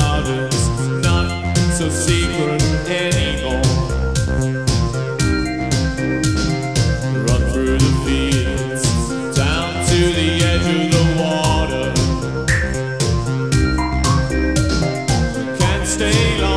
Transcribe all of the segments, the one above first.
not so secret anymore. Run through the fields, down to the edge of the water. Can't stay long.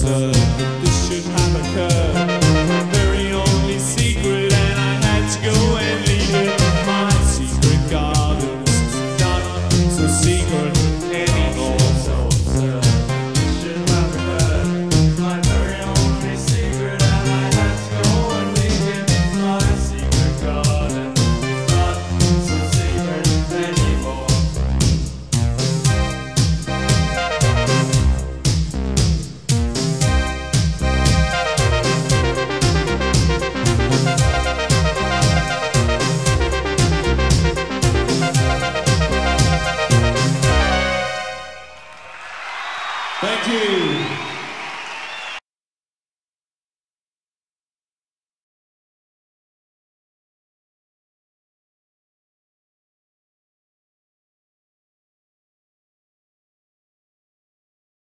circle. Brasil!